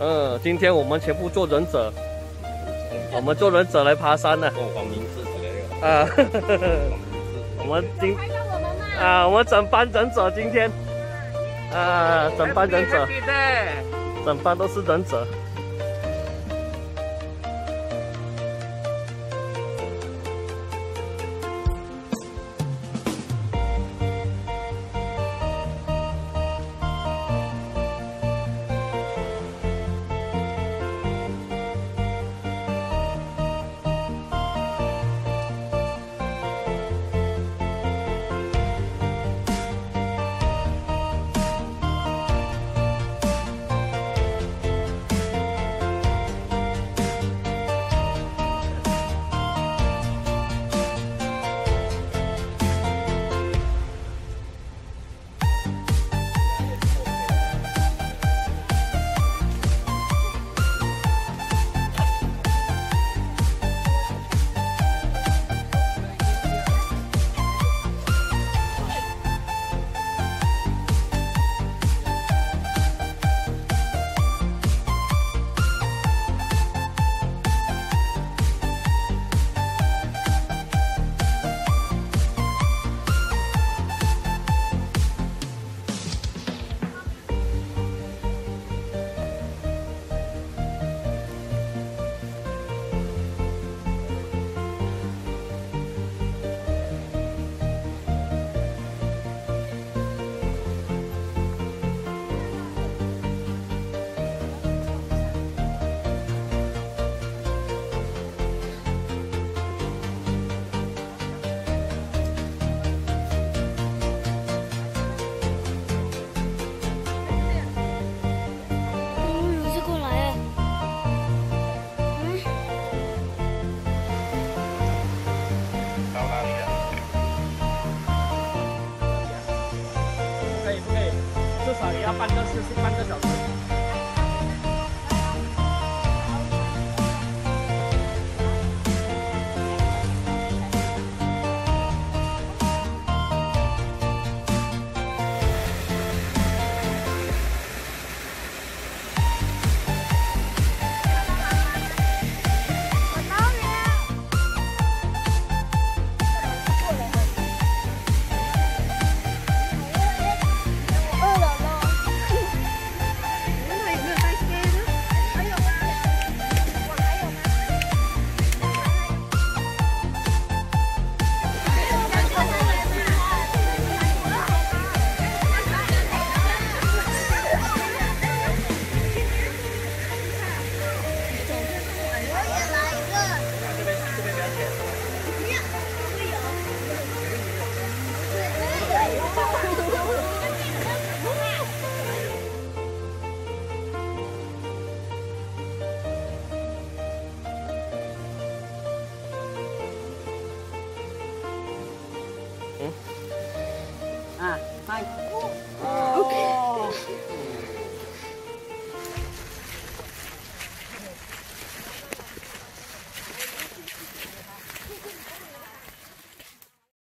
嗯，今天我们全部做忍者，我们做忍者来爬山呢。做黄明志之类的。啊。我们今？啊，我们整班忍者今天，啊，整班忍者，整班都是忍者。半个小时，半个小时。啊，嗨。